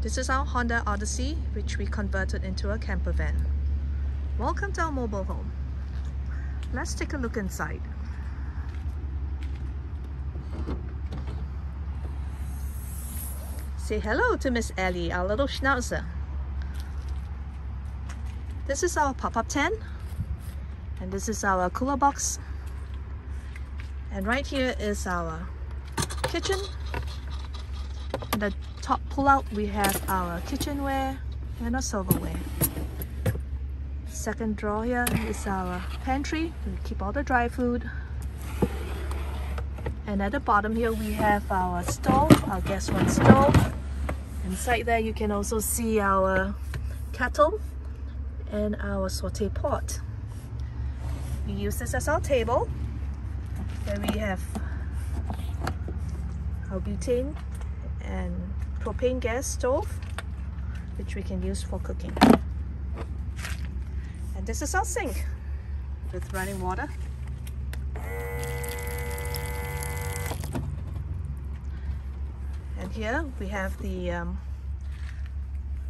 This is our Honda Odyssey, which we converted into a camper van. Welcome to our mobile home. Let's take a look inside. Say hello to Miss Ellie, our little schnauzer. This is our pop-up tent. And this is our cooler box. And right here is our kitchen. the top pull-out we have our kitchenware and our silverware. Second drawer here is our pantry. We keep all the dry food. And at the bottom here we have our stove, our gas one stove. Inside there you can also see our kettle and our saute pot. We use this as our table. There we have our butane and propane gas stove which we can use for cooking. And this is our sink with running water. And here we have the um,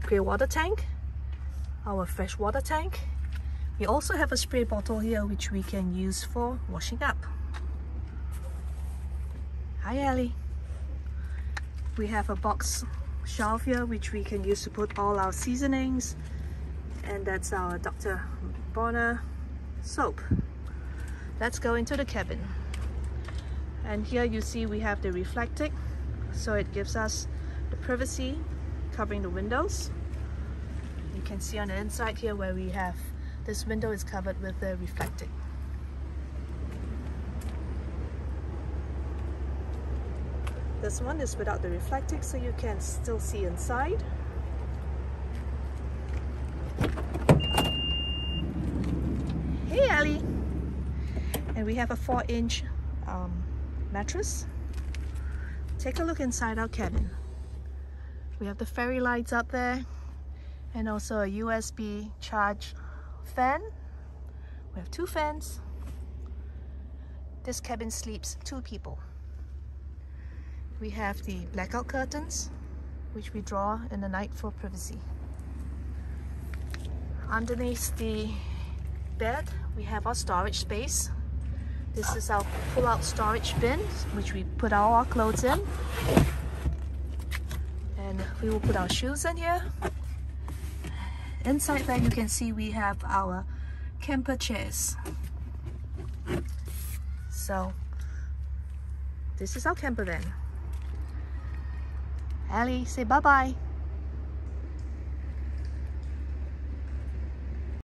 grey water tank, our fresh water tank. We also have a spray bottle here which we can use for washing up. Hi Ellie. We have a box shelf here which we can use to put all our seasonings and that's our Dr. Bronner soap. Let's go into the cabin. And here you see we have the Reflectix so it gives us the privacy covering the windows. You can see on the inside here where we have this window is covered with the Reflectix. This one is without the Reflectix so you can still see inside. Hey Ali! And we have a 4 inch um, mattress. Take a look inside our cabin. We have the fairy lights up there and also a USB charge fan. We have two fans. This cabin sleeps two people. We have the blackout curtains, which we draw in the night for privacy. Underneath the bed, we have our storage space. This is our pull-out storage bin, which we put all our clothes in. And we will put our shoes in here. Inside there, you can see we have our camper chairs. So, this is our camper van. Ali, say bye-bye.